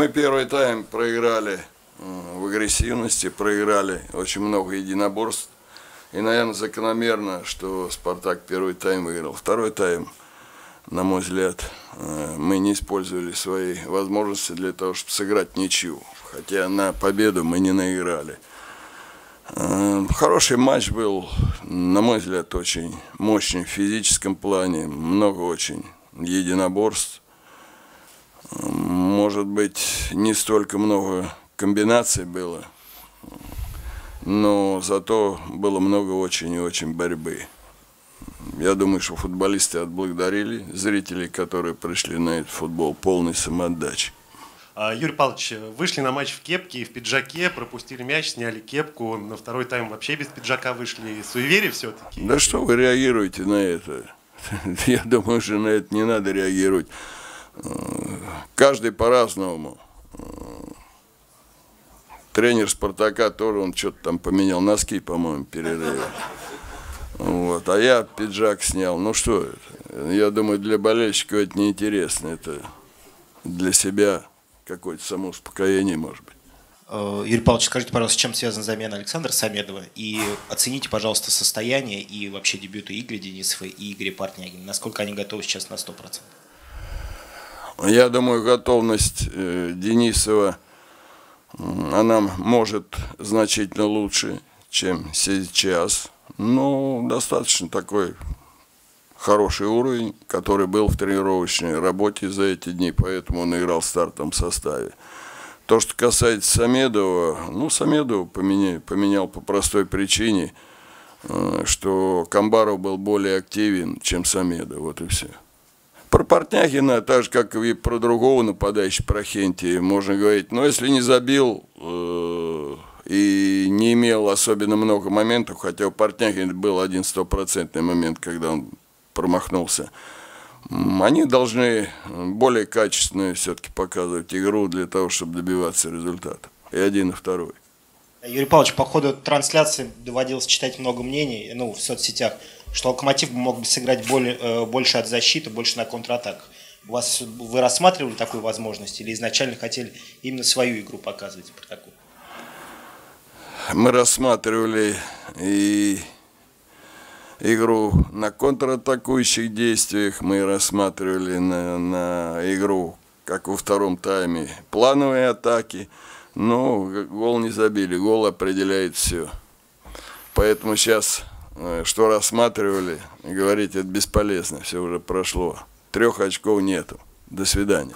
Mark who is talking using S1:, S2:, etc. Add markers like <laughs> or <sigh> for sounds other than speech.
S1: Мы первый тайм проиграли в агрессивности, проиграли очень много единоборств. И, наверное, закономерно, что «Спартак» первый тайм выиграл. Второй тайм, на мой взгляд, э, мы не использовали свои возможности для того, чтобы сыграть ничью. Хотя на победу мы не наиграли. Э, хороший матч был, на мой взгляд, очень мощный в физическом плане. Много очень единоборств. Может быть, не столько много комбинаций было, но зато было много очень и очень борьбы. Я думаю, что футболисты отблагодарили зрителей, которые пришли на этот футбол полной самоотдачи.
S2: А, Юрий Павлович, вышли на матч в кепке и в пиджаке, пропустили мяч, сняли кепку, на второй тайм вообще без пиджака вышли. Суеверие все-таки?
S1: Да что вы реагируете на это? <laughs> Я думаю, что на это не надо реагировать. Каждый по-разному. Тренер Спартака тоже, он что-то там поменял носки, по-моему, перерыве. Вот. А я пиджак снял. Ну что? Я думаю, для болельщиков это неинтересно. Это для себя какое-то самоуспокоение, может быть.
S3: Э, Юрий Павлович, скажите, пожалуйста, с чем связана замена Александра Самедова? И оцените, пожалуйста, состояние и вообще дебюты Игоря Денисова и Игоря Портнягина. Насколько они готовы сейчас на 100%?
S1: Я думаю, готовность э, Денисова, она может значительно лучше, чем сейчас. Но достаточно такой хороший уровень, который был в тренировочной работе за эти дни, поэтому он играл в стартовом составе. То, что касается Самедова, ну, Самедова поменял, поменял по простой причине, э, что Камбаров был более активен, чем Самедов, вот и все. Про Портняхина, так же, как и про другого нападающего, про Хенти, можно говорить, но если не забил э, и не имел особенно много моментов, хотя у Портняхина был один стопроцентный момент, когда он промахнулся, они должны более качественную все-таки показывать игру для того, чтобы добиваться результата. И один, и второй.
S3: Юрий Павлович, по ходу трансляции доводилось читать много мнений ну, в соцсетях, что Локомотив мог бы сыграть более, э, больше от защиты, больше на контратаках. У вас, вы рассматривали такую возможность или изначально хотели именно свою игру показывать про такую?
S1: Мы рассматривали и игру на контратакующих действиях, мы рассматривали на, на игру, как во втором тайме, плановые атаки. Но гол не забили, гол определяет все. Поэтому сейчас, что рассматривали, говорить это бесполезно, все уже прошло. Трех очков нету. До свидания.